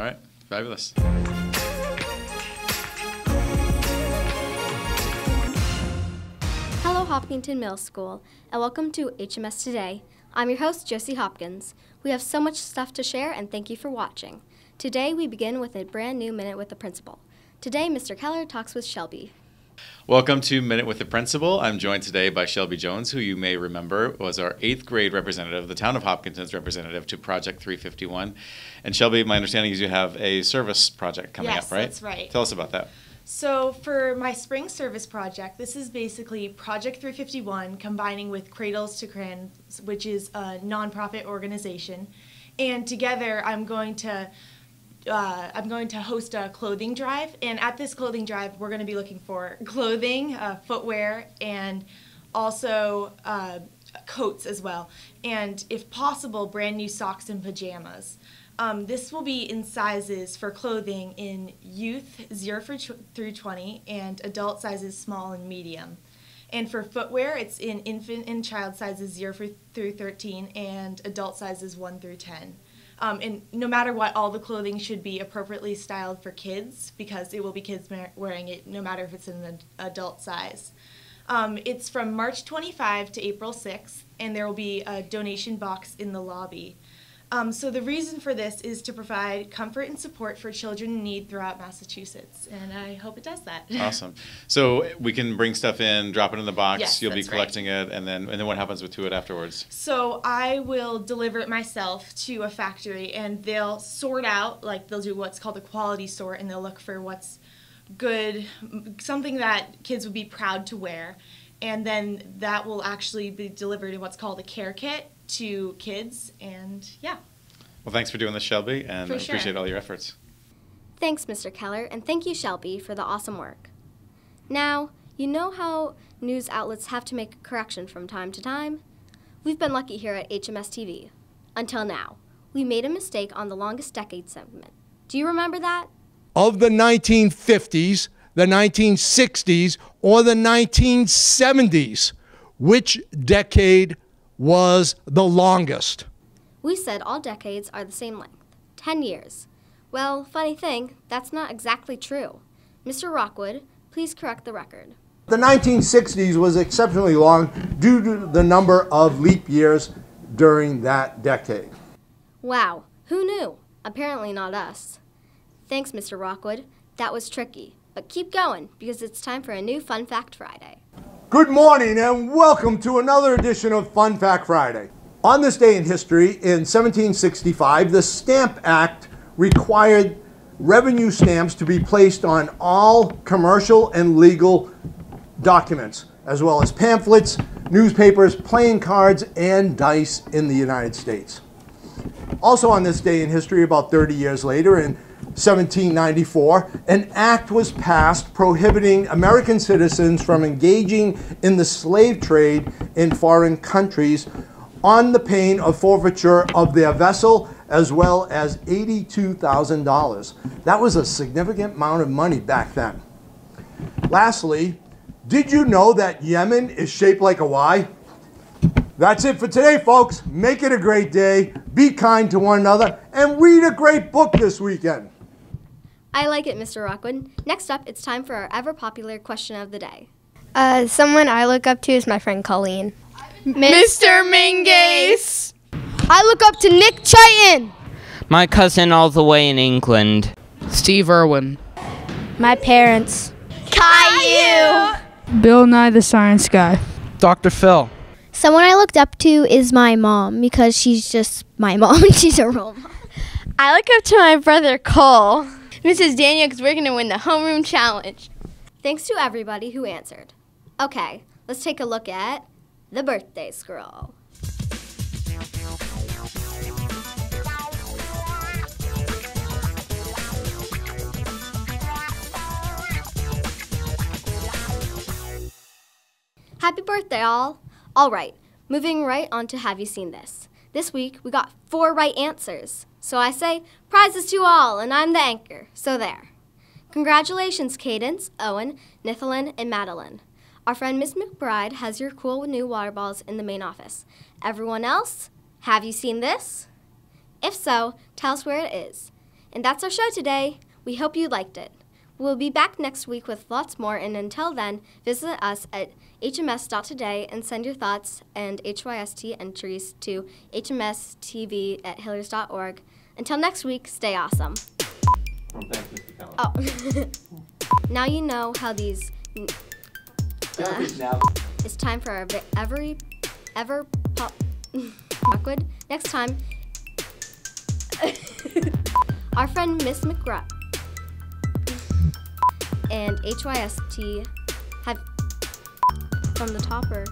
All right, fabulous. Hello, Hopkinton Middle School, and welcome to HMS Today. I'm your host, Josie Hopkins. We have so much stuff to share, and thank you for watching. Today, we begin with a brand new Minute with the Principal. Today, Mr. Keller talks with Shelby. Welcome to Minute with the Principal. I'm joined today by Shelby Jones, who you may remember was our eighth grade representative, the town of Hopkinton's representative to Project 351. And Shelby, my understanding is you have a service project coming Yes, up, right? Yes, that's right. Tell us about that. So for my spring service project, this is basically Project 351 combining with Cradles to Crayons, which is a nonprofit organization, and together I'm going to uh, I'm going to host a clothing drive, and at this clothing drive, we're going to be looking for clothing, uh, footwear, and also uh, coats as well, and if possible, brand new socks and pajamas. Um, this will be in sizes for clothing in youth 0 for tw- through 20 and adult sizes small and medium. And for footwear, it's in infant and child sizes 0 for, through 13 and adult sizes 1 through 10. Um, and no matter what, all the clothing should be appropriately styled for kids because it will be kids wearing it no matter if it's in an adult size. Um, it's from March 25 to April 6th, and there will be a donation box in the lobby. Um, so the reason for this is to provide comfort and support for children in need throughout Massachusetts, and I hope it does that. Awesome. So we can bring stuff in, drop it in the box. Yes, You'll be that's right. collecting it, and then and then what happens with to it afterwards? So I will deliver it myself to a factory, and they'll sort out, like they'll do what's called a quality sort, and they'll look for what's good, something that kids would be proud to wear, and then that will actually be delivered in what's called a care kit to kids, and yeah. Well, thanks for doing this, Shelby, and For I sure. appreciate all your efforts. Thanks, Mr. Keller, and thank you, Shelby, for the awesome work. Now, you know how news outlets have to make a correction from time to time? We've been lucky here at HMS TV. Until now, we made a mistake on the longest decade segment. Do you remember that? of the 1950s, the 1960s, or the 1970s, which decade was the longest? We said all decades are the same length 10 years. Well, funny thing, that's not exactly true. Mr. Rockwood, please correct the record. The 1960s was exceptionally long due to the number of leap years during that decade. Wow, who knew? Apparently not us. Thanks, Mr. Rockwood. That was tricky. But keep going, because it's time for a new Fun Fact Friday. Good morning and welcome to another edition of Fun Fact Friday. On this day in history, in 1765, the Stamp Act required revenue stamps to be placed on all commercial and legal documents, as well as pamphlets, newspapers, playing cards, and dice in the United States. Also, on this day in history, about 30 years later, in 1794, an act was passed prohibiting American citizens from engaging in the slave trade in foreign countries on the pain of forfeiture of their vessel as well as $82,000. That was a significant amount of money back then. Lastly, did you know that Yemen is shaped like a Y? That's it for today, folks. Make it a great day, be kind to one another, and read a great book this weekend. I like it, Mr. Rockwood. Next up, it's time for our ever popular question of the day. Uh, someone I look up to is my friend Colleen. Mr. Mingus! I look up to Nick Chiton. My cousin all the way in England. Steve Irwin. My parents. Caillou! Bill Nye the Science Guy. Dr. Phil. Someone I looked up to is my mom because she's just my mom. she's a role model. I look up to my brother Cole. Mrs. Daniel, because we're going to win the homeroom challenge. Thanks to everybody who answered. Okay, let's take a look at the birthday scroll. Happy birthday, all! All right, moving right on to Have You Seen This? This week we got four right answers. So I say, prizes to all, and I'm the anchor. So there. Congratulations, Cadence, Owen, Nithalin, and Madeline. Our friend Miss McBride has your cool new water balls in the main office. Everyone else, have you seen this? If so, tell us where it is. And that's our show today. We hope you liked it. We'll be back next week with lots more, and until then, visit us at hms.today and send your thoughts and HYST entries to hmstv at hillers.org. Until next week, stay awesome. Oh. now you know how these. Uh, it's time for our every ever pop awkward. Next time, our friend Miss McGrath and HYST have from the topper.